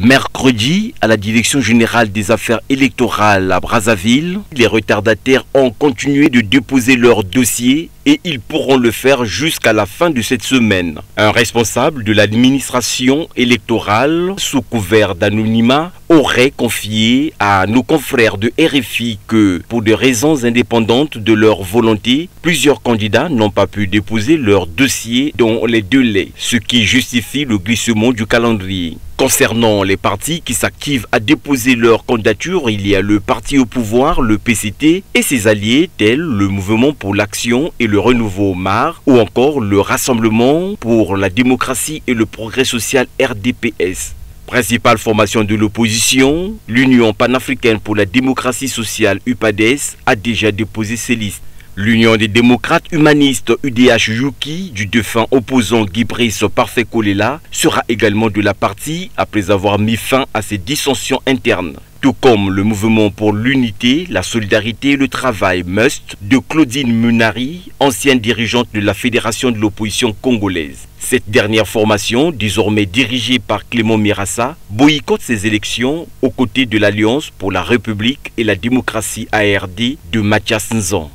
Mercredi, à la Direction générale des affaires électorales à Brazzaville, les retardataires ont continué de déposer leurs dossiers et ils pourront le faire jusqu'à la fin de cette semaine. Un responsable de l'administration électorale, sous couvert d'anonymat, aurait confié à nos confrères de RFI que, pour des raisons indépendantes de leur volonté, plusieurs candidats n'ont pas pu déposer leurs dossiers dans les délais, ce qui justifie le glissement du calendrier. Concernant les partis qui s'activent à déposer leur candidature, il y a le parti au pouvoir, le PCT, et ses alliés tels le Mouvement pour l'Action et le Renouveau MAR, ou encore le Rassemblement pour la démocratie et le progrès social RDPS. Principale formation de l'opposition, l'Union panafricaine pour la démocratie sociale UPADES a déjà déposé ses listes. L'Union des démocrates humanistes UDH Yuki du défunt opposant Guibrice Parfait Kolela sera également de la partie après avoir mis fin à ses dissensions internes tout comme le mouvement pour l'unité, la solidarité et le travail MUST de Claudine Munari, ancienne dirigeante de la Fédération de l'opposition congolaise. Cette dernière formation, désormais dirigée par Clément Mirassa, boycotte ces élections aux côtés de l'Alliance pour la République et la démocratie ARD de Mathias Nzan.